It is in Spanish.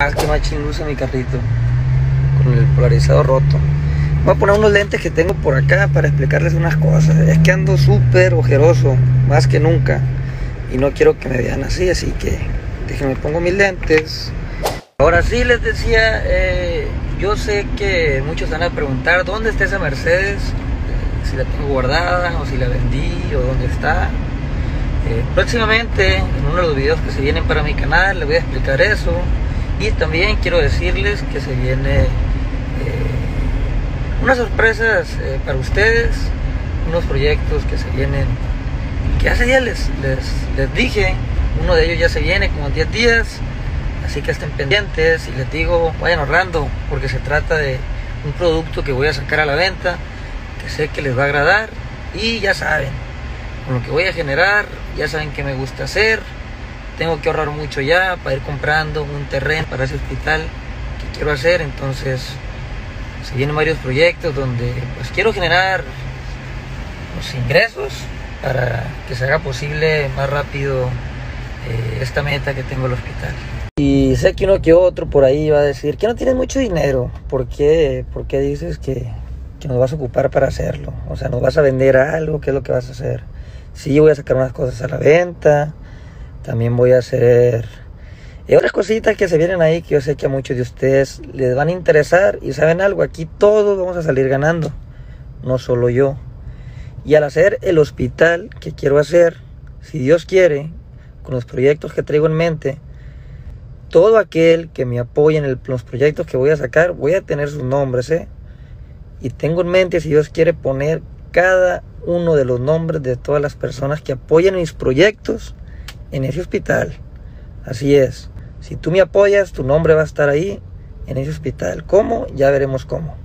Ah, que machín luce mi carrito. Con el polarizado roto. Voy a poner unos lentes que tengo por acá para explicarles unas cosas. Es que ando súper ojeroso, más que nunca. Y no quiero que me vean así, así que déjenme pongo mis lentes. Ahora sí les decía, eh, yo sé que muchos van a preguntar dónde está esa Mercedes, eh, si la tengo guardada o si la vendí o dónde está. Eh, próximamente, en uno de los videos que se vienen para mi canal, les voy a explicar eso. Y también quiero decirles que se viene eh, unas sorpresas eh, para ustedes, unos proyectos que se vienen, que hace días les, les, les dije, uno de ellos ya se viene como en 10 días, así que estén pendientes y les digo, vayan ahorrando, porque se trata de un producto que voy a sacar a la venta, que sé que les va a agradar y ya saben, con lo que voy a generar, ya saben que me gusta hacer tengo que ahorrar mucho ya para ir comprando un terreno para ese hospital que quiero hacer. Entonces, se vienen varios proyectos donde pues quiero generar los ingresos para que se haga posible más rápido eh, esta meta que tengo el hospital. Y sé que uno que otro por ahí va a decir que no tienes mucho dinero. ¿Por qué, ¿Por qué dices que, que nos vas a ocupar para hacerlo? O sea, nos vas a vender algo, ¿qué es lo que vas a hacer? Sí, voy a sacar unas cosas a la venta también voy a hacer y otras cositas que se vienen ahí que yo sé que a muchos de ustedes les van a interesar y saben algo, aquí todos vamos a salir ganando, no solo yo. Y al hacer el hospital que quiero hacer, si Dios quiere, con los proyectos que traigo en mente, todo aquel que me apoye en los proyectos que voy a sacar, voy a tener sus nombres, ¿eh? Y tengo en mente, si Dios quiere, poner cada uno de los nombres de todas las personas que apoyen mis proyectos en ese hospital. Así es. Si tú me apoyas, tu nombre va a estar ahí en ese hospital. ¿Cómo? Ya veremos cómo.